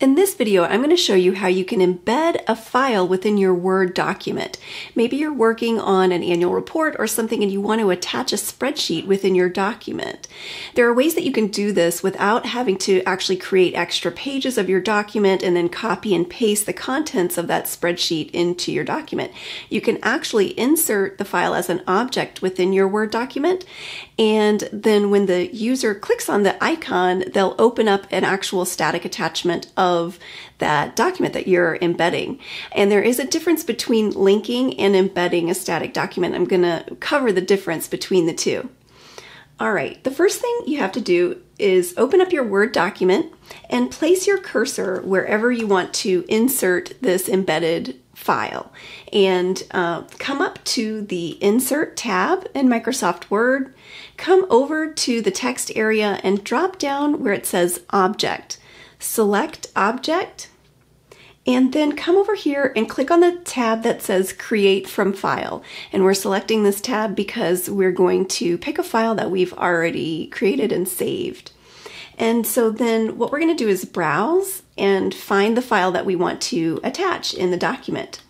In this video, I'm going to show you how you can embed a file within your Word document. Maybe you're working on an annual report or something and you want to attach a spreadsheet within your document. There are ways that you can do this without having to actually create extra pages of your document and then copy and paste the contents of that spreadsheet into your document. You can actually insert the file as an object within your Word document and then when the user clicks on the icon, they'll open up an actual static attachment of of that document that you're embedding. And there is a difference between linking and embedding a static document. I'm going to cover the difference between the two. All right, the first thing you have to do is open up your Word document and place your cursor wherever you want to insert this embedded file. And uh, come up to the Insert tab in Microsoft Word, come over to the text area and drop down where it says Object select object, and then come over here and click on the tab that says create from file. And we're selecting this tab because we're going to pick a file that we've already created and saved. And so then what we're going to do is browse and find the file that we want to attach in the document.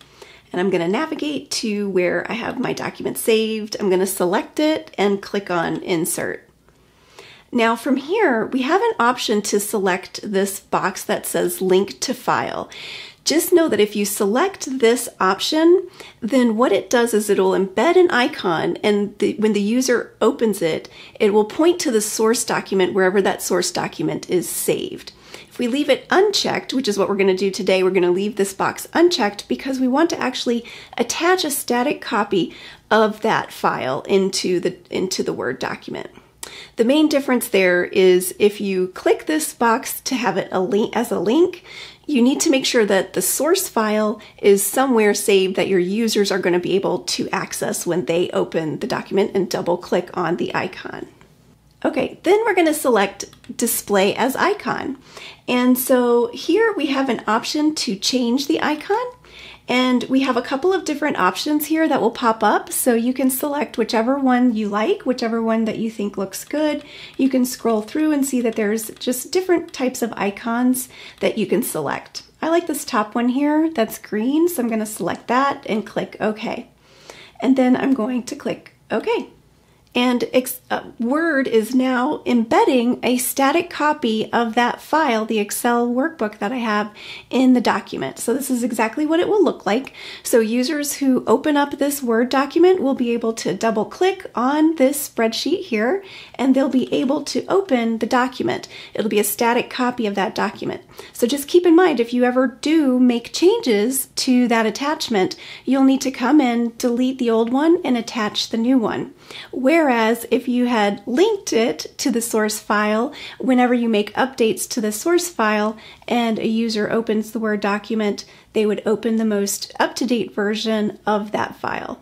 And I'm going to navigate to where I have my document saved. I'm going to select it and click on insert. Now from here, we have an option to select this box that says link to file. Just know that if you select this option, then what it does is it'll embed an icon and the, when the user opens it, it will point to the source document wherever that source document is saved. If we leave it unchecked, which is what we're going to do today, we're going to leave this box unchecked because we want to actually attach a static copy of that file into the, into the Word document. The main difference there is if you click this box to have it a link as a link, you need to make sure that the source file is somewhere saved that your users are going to be able to access when they open the document and double click on the icon. Okay, then we're going to select display as icon. And so here we have an option to change the icon and we have a couple of different options here that will pop up. So you can select whichever one you like, whichever one that you think looks good. You can scroll through and see that there's just different types of icons that you can select. I like this top one here that's green, so I'm going to select that and click OK. And then I'm going to click OK. And uh, Word is now embedding a static copy of that file, the Excel workbook that I have in the document. So this is exactly what it will look like. So users who open up this Word document will be able to double click on this spreadsheet here and they'll be able to open the document. It'll be a static copy of that document. So just keep in mind if you ever do make changes to that attachment, you'll need to come in, delete the old one and attach the new one. Where Whereas if you had linked it to the source file, whenever you make updates to the source file and a user opens the Word document, they would open the most up-to-date version of that file.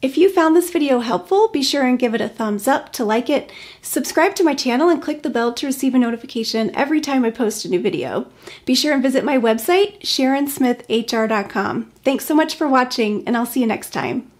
If you found this video helpful, be sure and give it a thumbs up to like it, subscribe to my channel and click the bell to receive a notification every time I post a new video. Be sure and visit my website, SharonSmithHR.com. Thanks so much for watching, and I'll see you next time.